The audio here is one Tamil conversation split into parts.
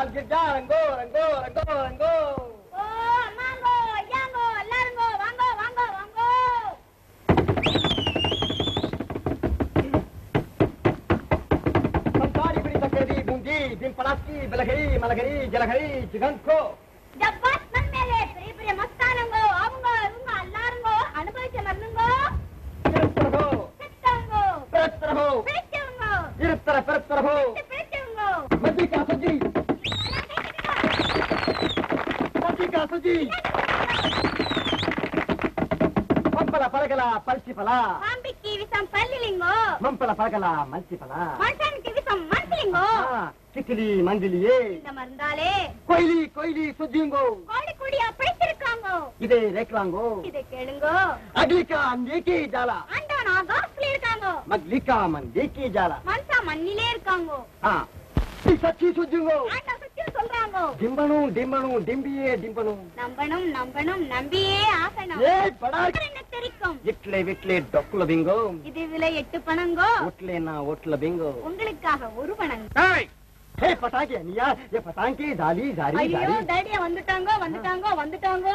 கிர்ஜா ரங்கோ ரங்கோ ரங்கோ ரங்கோ ஓ அம்மாங்கோ ஐயாங்கோ எல்லாருங்கோ வாங்கோ வாங்கோ வாங்கோ संसारी बड़ी तकरी बूंदी बिन पलासी बलगरी मलगरी जलगरी जिगंको ஜப்பாத் மண் மேலே பெரிய பெரிய பல்ஜி పంపల పలకల పల్సిఫల పాంపికి విసం పల్లిలింగో இதை ரேக்கலாங்கோ. இதை கேளுங்கோ. அக்லிகா அந்தேக்கி ஜாலா. ஆண்டானா ஜாலா. மன்சா மண்ணிலே இருக்காங்கோ. ஆ சச்சி சுத்தியுங்கோ ஆகணும். டிம்பனும் டிம்பனும் டிம்பியே டிம்பனும் நம்பணும் நம்பணும் நம்பியே ஆகணும். ஏய் படா. என்ன தெரிக்கும்? இட்லே விட்லே டொக்குல பிங்கோ. இது இதுல எட்டு பணங்கோ. ஒட்லே நான் ஒட்ல பிங்கோ. உங்களுக்காக ஒரு பணம். டேய் ஏய் பட்டாக்கி நீயா ஏ பட்டாங்கி தாலி ஜாரி ஜாரி ஐயோ டாடியா வந்துட்டாங்க வந்துட்டாங்க வந்துட்டாங்க.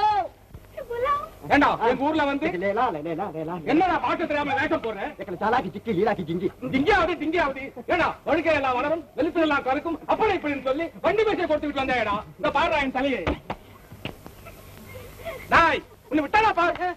ஏண்டா எங்க இப்படின்னு சொல்லி வண்டி பேச கொடுத்துட்டு வந்தேடா. இந்த பாடுறா என் தலையை. உன்னை விட்டாடா பாரு.